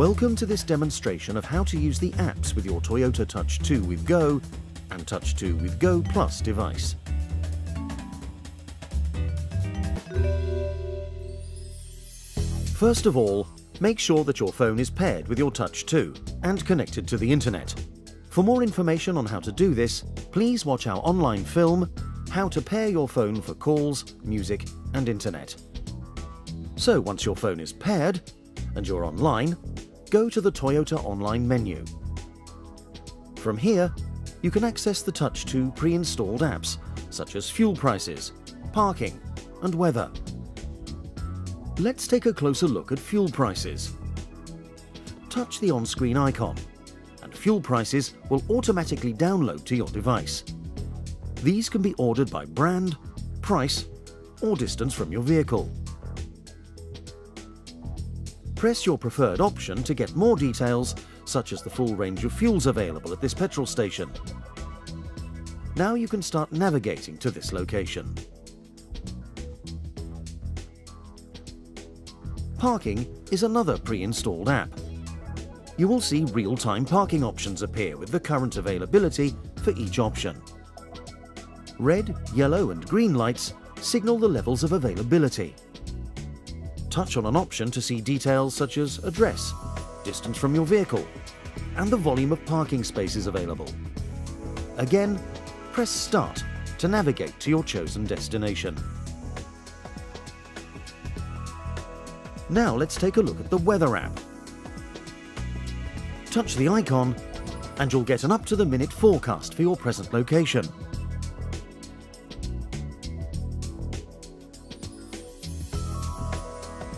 Welcome to this demonstration of how to use the apps with your Toyota Touch 2 with Go and Touch 2 with Go Plus device. First of all, make sure that your phone is paired with your Touch 2 and connected to the internet. For more information on how to do this, please watch our online film, How to Pair Your Phone for Calls, Music and Internet. So once your phone is paired and you're online, go to the Toyota Online menu. From here, you can access the Touch 2 pre-installed apps such as fuel prices, parking and weather. Let's take a closer look at fuel prices. Touch the on-screen icon and fuel prices will automatically download to your device. These can be ordered by brand, price or distance from your vehicle. Press your preferred option to get more details such as the full range of fuels available at this petrol station. Now you can start navigating to this location. Parking is another pre-installed app. You will see real-time parking options appear with the current availability for each option. Red, yellow and green lights signal the levels of availability. Touch on an option to see details such as address, distance from your vehicle, and the volume of parking spaces available. Again, press Start to navigate to your chosen destination. Now let's take a look at the weather app. Touch the icon and you'll get an up-to-the-minute forecast for your present location.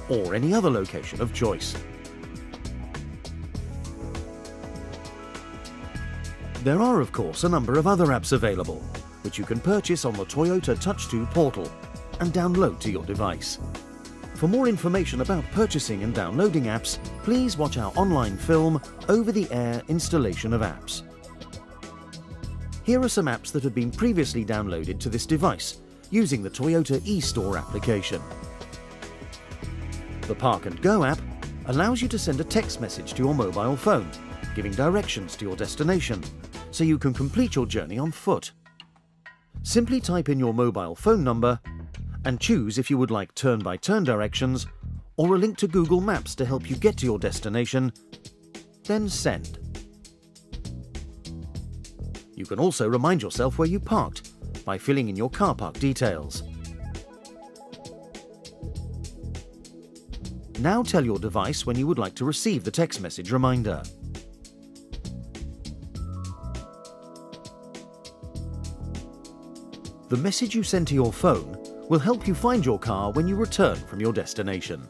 Or any other location of choice. There are of course a number of other apps available, which you can purchase on the Toyota Touch 2 portal and download to your device. For more information about purchasing and downloading apps, please watch our online film, Over-the-Air Installation of Apps. Here are some apps that have been previously downloaded to this device using the Toyota eStore application. The Park and Go app allows you to send a text message to your mobile phone, giving directions to your destination, so you can complete your journey on foot. Simply type in your mobile phone number and choose if you would like turn-by-turn -turn directions or a link to Google Maps to help you get to your destination, then send. You can also remind yourself where you parked by filling in your car park details. Now tell your device when you would like to receive the text message reminder. The message you send to your phone will help you find your car when you return from your destination.